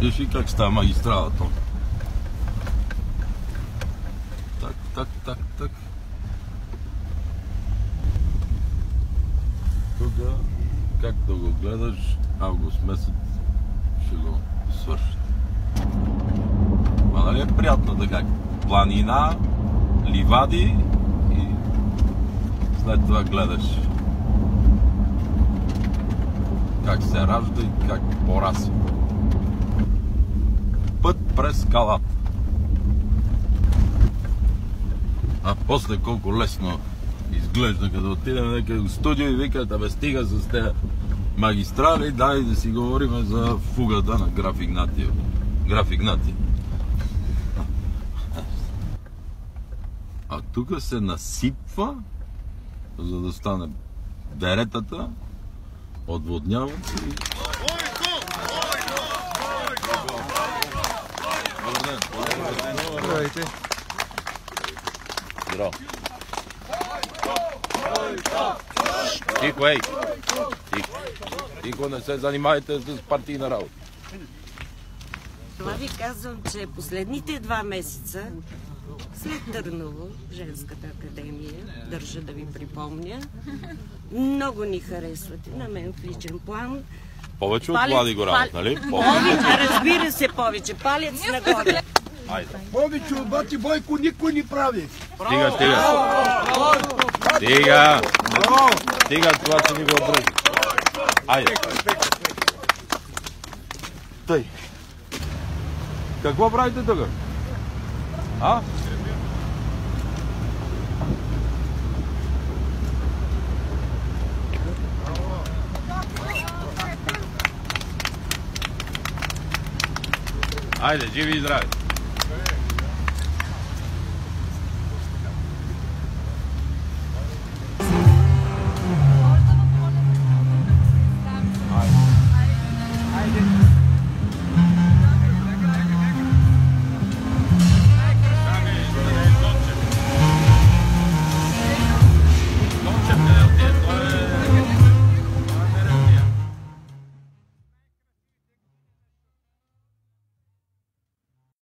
Виж и как става магистралата. Так, так, так, так. Тук, както го гледаш, август месец ще го свършат. Ма нали е приятно така? Планина, ливади и след това гледаш как се ражда и как порасва. Път през скалата. А после колко лесно изглежда, като отидем някъде в студио и викат, абе стига с тези магистрали, дай да си говорим за фугата на граф Игнатиев. Граф Игнатиев. А тук се насипва, за да стане деретата, отводняват се и... Здравейте. Здраво. Тихо, ей! Тихо. Тихо, не се занимайте с партийна работа. Това ви казвам, че последните два месеца след Търново, Женската академия, държа да ви припомня, много ни харесвате, на мен в личен план. Повече от Влади Горанов, нали? Повече, разбира се, повече. Палец нагоре. Айде. Повече от бати Бойко никой не прави. Стига, стига. Стига. Стига, това си ни го обръжи. Айде. Тъй. Какво правите тук? А? Айде, живи и здрави.